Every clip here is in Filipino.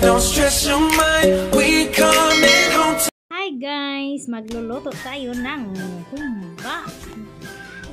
Don't stress your mind. We coming home Hi guys! Magluluto tayo ng humba.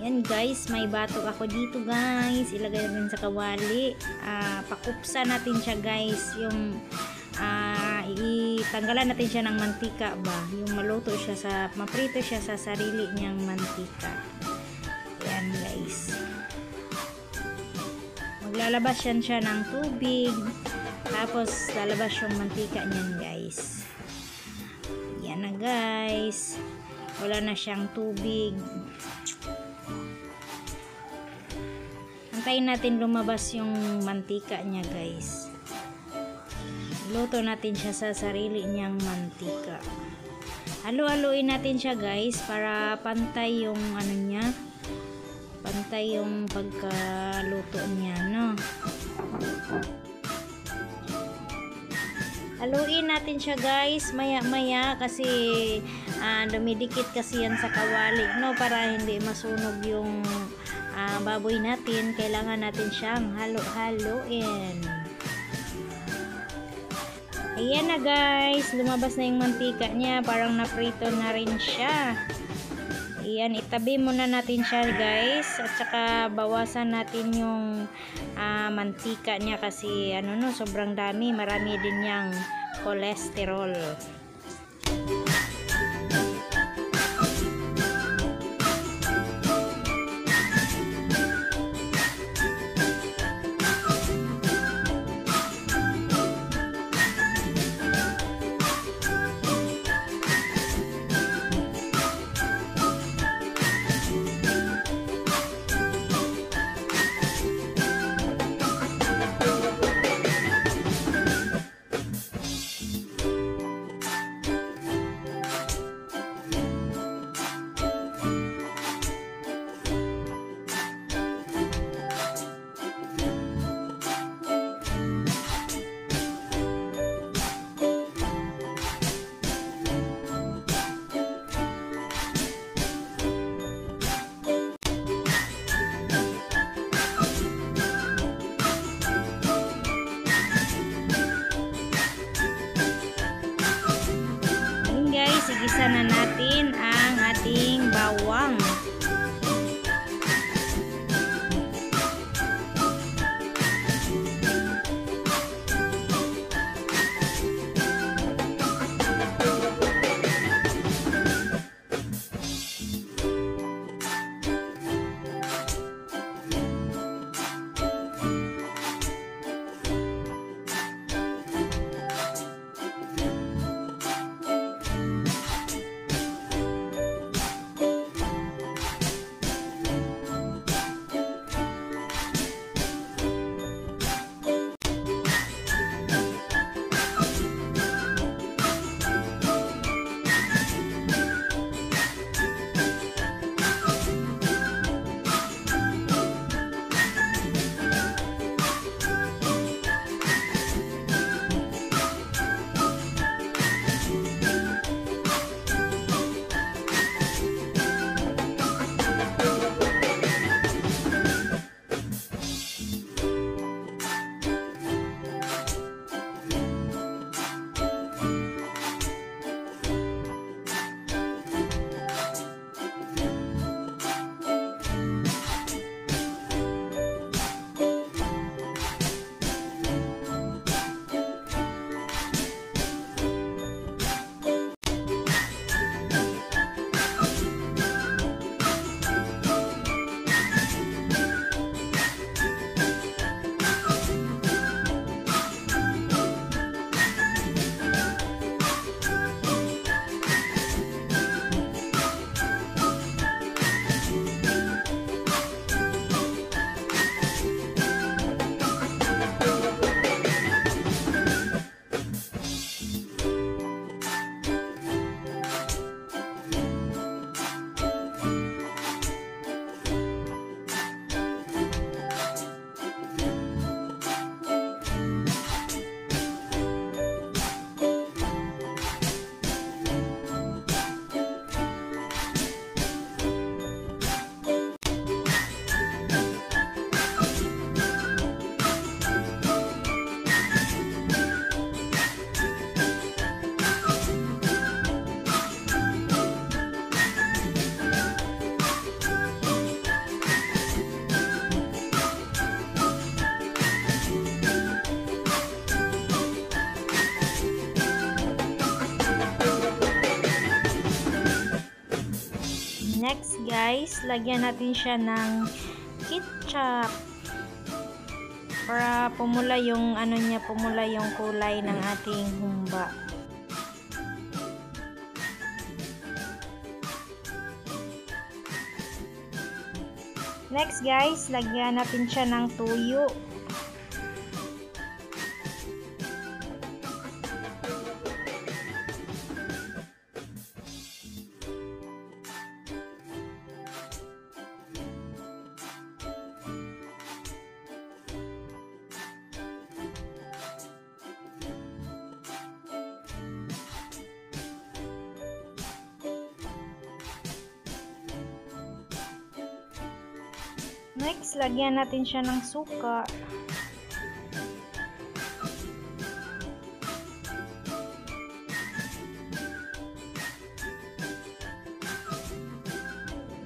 Yan guys, may batok ako dito guys. Ilagay natin sa kawali. Ah, pakupsa natin siya guys. Yung ah, itanggalan natin siya ng mantika ba. Yung maluto siya sa, maprito siya sa sarili niyang mantika. Yan guys. Maglalabas yan siya ng tubig. Tapos lalabas yung mantika niyan guys. Yan na guys. Wala na siyang tubig. Antayin natin lumabas yung mantika niya guys. Luto natin siya sa sarili niyang mantika. Halo-haloin natin siya guys para pantay yung ano niya. Pantay yung pagkaluto niya no. Haluin natin siya guys. Maya-maya kasi uh, dumidikit kasi yan sa kawali no? Para hindi masunog yung uh, baboy natin, kailangan natin siyang halo-haloin. Ayan na guys, lumabas na yung mantika niya, parang naprito na rin siya. Ayan, itabi muna natin siya guys, at saka bawasan natin yung uh, mantika niya kasi ano no, sobrang dami, marami din yang cholesterol. Igisa na natin ang ating bawang. Guys, lagyan natin siya ng ketchup. Para pumula yung ano niya, pumula yung kulay ng ating humba. Next guys, lagyan natin siya ng tuyo. Next, lagyan natin siya ng suka.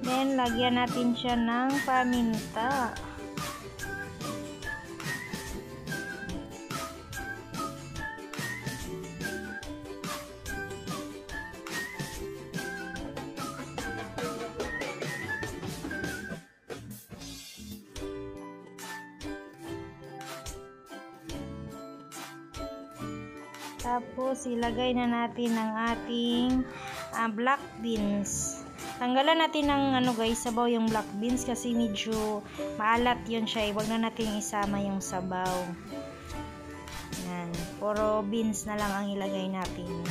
Then, lagyan natin siya ng paminta. Tapos, ilagay na natin ang ating uh, black beans. Tanggalan natin ng ano guys, sabaw yung black beans kasi medyo maalat yun siya. Huwag na natin isama yung sabaw. Yan. Puro beans na lang ang ilagay natin.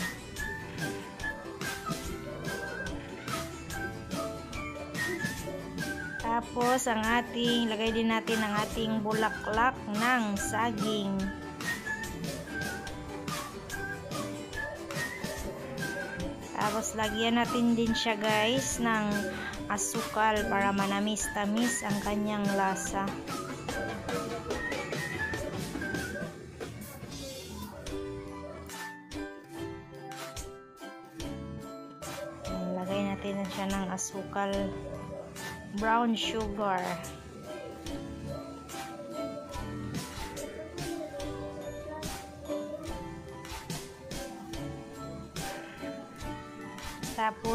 Tapos, ang ating, lagay din natin ang ating bulaklak ng saging. Tapos lagyan natin din siya guys ng asukal para manamis-tamis ang kanyang lasa. Lagay natin siya ng asukal brown sugar.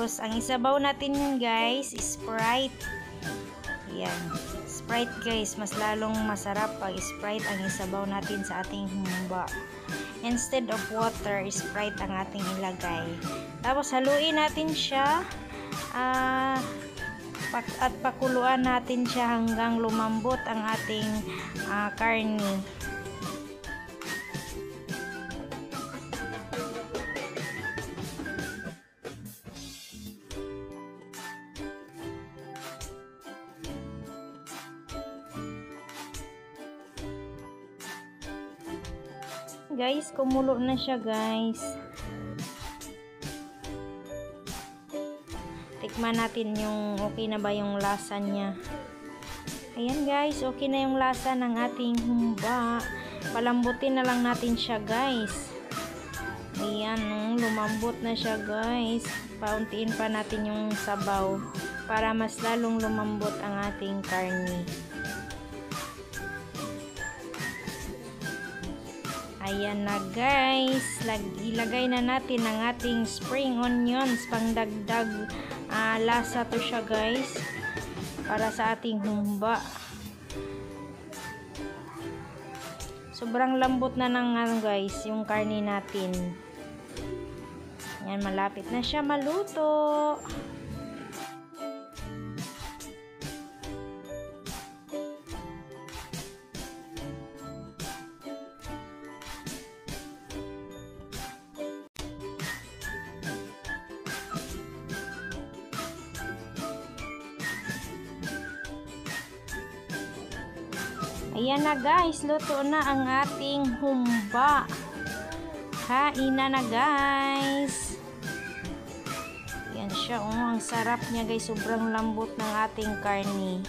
Tapos, ang isabaw natin yun guys, Sprite. Yan. Sprite guys, mas lalong masarap pag Sprite ang isabaw natin sa ating humba. Instead of water, Sprite ang ating ilagay. Tapos, haluin natin siya. Ah... Uh, at pakuluan natin siya hanggang lumambot ang ating uh, karni. Guys, kumulo na siya guys. Tikman natin yung okay na ba yung lasa niya. Ayan guys, okay na yung lasa ng ating humba. Palambutin na lang natin siya guys. Ayan, oh, lumambot na siya guys. Pauntiin pa natin yung sabaw para mas lalong lumambot ang ating karni. Ayan na guys. Lag ilagay na natin ang ating spring onions. Pangdagdag uh, lasa to siya guys. Para sa ating humba. Sobrang lambot na ng ano guys, yung karni natin. Yan, malapit na siya maluto. Ayan na guys, luto na ang ating humba. Kain na na guys. Yan siya, oh, ang sarap niya guys, sobrang lambot ng ating karni.